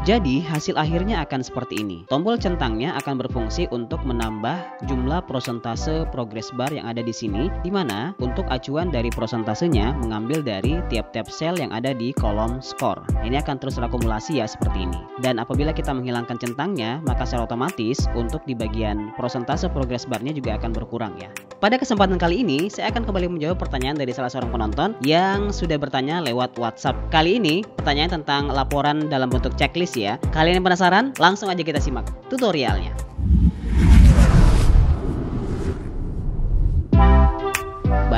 Jadi hasil akhirnya akan seperti ini. Tombol centangnya akan berfungsi untuk menambah jumlah prosentase progress bar yang ada di sini, di mana untuk acuan dari prosentasenya mengambil dari tiap-tiap sel yang ada di kolom skor. Ini akan terus terakumulasi ya seperti ini. Dan apabila kita menghilangkan centangnya, maka secara otomatis untuk di bagian prosentase progress barnya juga akan berkurang ya. Pada kesempatan kali ini, saya akan kembali menjawab pertanyaan dari salah seorang penonton yang sudah bertanya lewat WhatsApp. Kali ini, pertanyaan tentang laporan dalam bentuk checklist ya. Kalian yang penasaran? Langsung aja kita simak tutorialnya.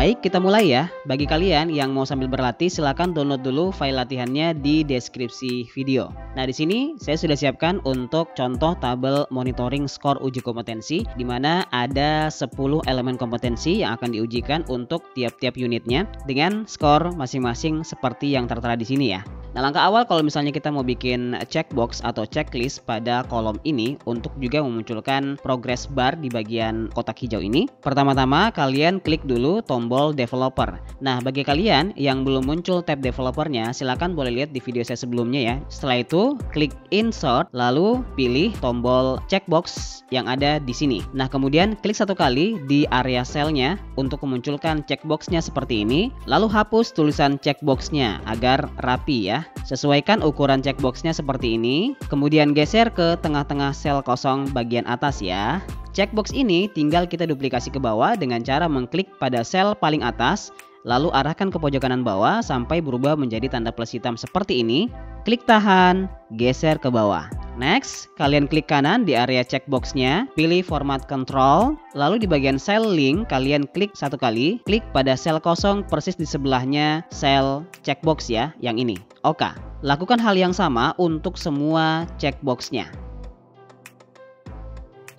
Baik, kita mulai ya. Bagi kalian yang mau sambil berlatih, silahkan download dulu file latihannya di deskripsi video. Nah, di sini saya sudah siapkan untuk contoh tabel monitoring skor uji kompetensi, di mana ada 10 elemen kompetensi yang akan diujikan untuk tiap-tiap unitnya dengan skor masing-masing seperti yang tertera di sini ya. Nah, langkah awal kalau misalnya kita mau bikin checkbox atau checklist pada kolom ini untuk juga memunculkan progress bar di bagian kotak hijau ini, pertama-tama kalian klik dulu tombol developer. Nah, bagi kalian yang belum muncul tab developernya, silahkan boleh lihat di video saya sebelumnya ya. Setelah itu, klik insert, lalu pilih tombol checkbox yang ada di sini. Nah, kemudian klik satu kali di area selnya untuk memunculkan checkboxnya seperti ini, lalu hapus tulisan checkboxnya agar rapi ya. Sesuaikan ukuran checkboxnya seperti ini, kemudian geser ke tengah-tengah sel kosong bagian atas ya. Checkbox ini tinggal kita duplikasi ke bawah dengan cara mengklik pada sel paling atas, lalu arahkan ke pojok kanan bawah sampai berubah menjadi tanda plus hitam seperti ini. Klik tahan, geser ke bawah. Next, kalian klik kanan di area checkboxnya, pilih format control, lalu di bagian cell link kalian klik satu kali, klik pada sel kosong persis di sebelahnya sel checkbox ya, yang ini. Oke, lakukan hal yang sama untuk semua checkboxnya.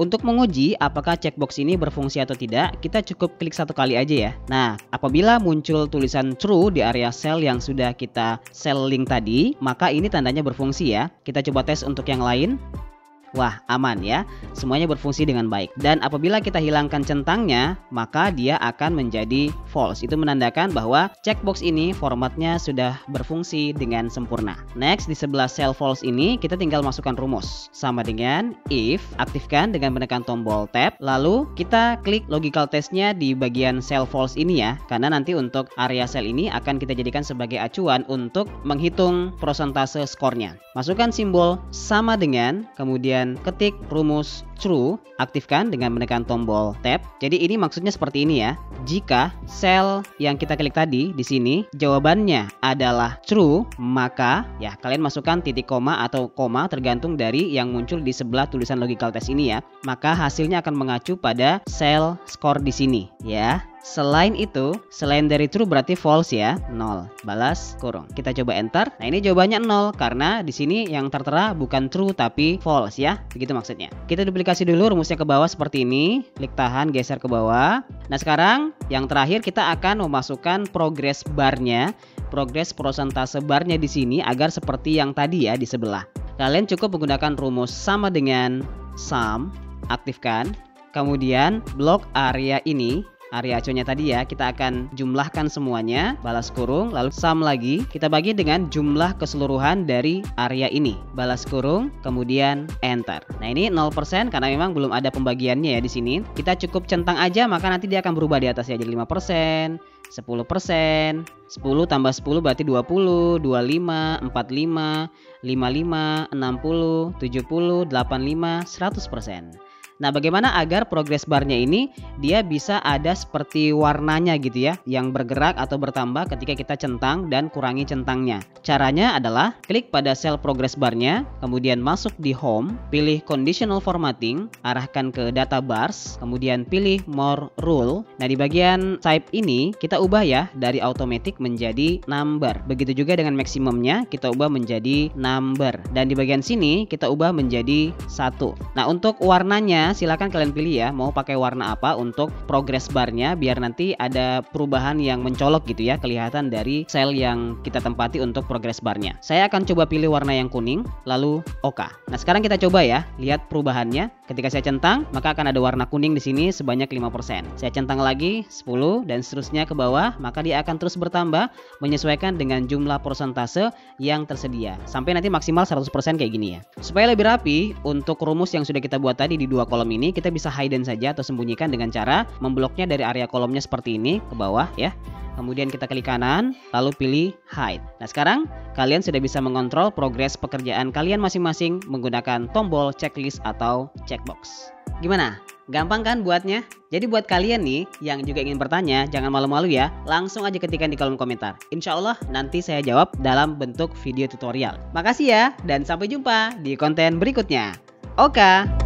Untuk menguji apakah checkbox ini berfungsi atau tidak, kita cukup klik satu kali aja ya. Nah, apabila muncul tulisan true di area sel yang sudah kita sel link tadi, maka ini tandanya berfungsi ya. Kita coba tes untuk yang lain. Wah, aman ya. Semuanya berfungsi dengan baik. Dan apabila kita hilangkan centangnya, maka dia akan menjadi false. Itu menandakan bahwa checkbox ini formatnya sudah berfungsi dengan sempurna. Next, di sebelah cell false ini kita tinggal masukkan rumus. Sama dengan if, aktifkan dengan menekan tombol tab, lalu kita klik logical testnya di bagian cell false ini ya. Karena nanti untuk area sel ini akan kita jadikan sebagai acuan untuk menghitung prosentase skornya. Masukkan simbol sama dengan, kemudian ketik rumus true, aktifkan dengan menekan tombol tab. Jadi ini maksudnya seperti ini ya. Jika sel yang kita klik tadi di sini jawabannya adalah true, maka ya kalian masukkan titik koma atau koma tergantung dari yang muncul di sebelah tulisan logical test ini ya. Maka hasilnya akan mengacu pada sel skor di sini ya. Selain itu, selain dari true berarti false ya, 0. Balas kurung. Kita coba enter. Nah, ini jawabannya 0 karena di sini yang tertera bukan true tapi false ya. Begitu maksudnya. Kita duplikasi dulu rumusnya ke bawah seperti ini. Klik tahan, geser ke bawah. Nah, sekarang yang terakhir kita akan memasukkan progress barnya, progress prosentase barnya di sini agar seperti yang tadi ya di sebelah. Kalian cukup menggunakan rumus sama dengan sum, aktifkan. Kemudian blok area ini area acuannya tadi ya. Kita akan jumlahkan semuanya balas kurung lalu sum lagi. Kita bagi dengan jumlah keseluruhan dari area ini. Balas kurung kemudian enter. Nah ini 0% karena memang belum ada pembagiannya ya di sini. Kita cukup centang aja maka nanti dia akan berubah di atasnya jadi 5% 10%, 10 tambah 10 berarti 20, 25, 45, 55, 60, 70, 85, 100%. Nah, bagaimana agar progress barnya ini dia bisa ada seperti warnanya gitu ya, yang bergerak atau bertambah ketika kita centang dan kurangi centangnya. Caranya adalah klik pada sel progress barnya, kemudian masuk di home, pilih conditional formatting, arahkan ke data bars, kemudian pilih more rule. Nah, di bagian type ini kita ubah ya dari automatic menjadi number. Begitu juga dengan maksimumnya kita ubah menjadi number. Dan di bagian sini kita ubah menjadi satu. Nah, untuk warnanya silakan kalian pilih ya mau pakai warna apa untuk progress barnya biar nanti ada perubahan yang mencolok gitu ya kelihatan dari sel yang kita tempati untuk progress barnya. Saya akan coba pilih warna yang kuning lalu oka. Nah sekarang kita coba ya lihat perubahannya Ketika saya centang, maka akan ada warna kuning di sini sebanyak 5%. Saya centang lagi 10 dan seterusnya ke bawah, maka dia akan terus bertambah menyesuaikan dengan jumlah persentase yang tersedia. Sampai nanti maksimal 100% kayak gini ya. Supaya lebih rapi, untuk rumus yang sudah kita buat tadi di dua kolom ini, kita bisa hidden saja atau sembunyikan dengan cara membloknya dari area kolomnya seperti ini ke bawah ya. Kemudian kita klik kanan, lalu pilih hide. Nah sekarang kalian sudah bisa mengontrol progres pekerjaan kalian masing-masing menggunakan tombol checklist atau checkbox. Gimana? Gampang kan buatnya? Jadi buat kalian nih yang juga ingin bertanya, jangan malu-malu ya, langsung aja ketikkan di kolom komentar. Insya Allah nanti saya jawab dalam bentuk video tutorial. Makasih ya, dan sampai jumpa di konten berikutnya. Oke.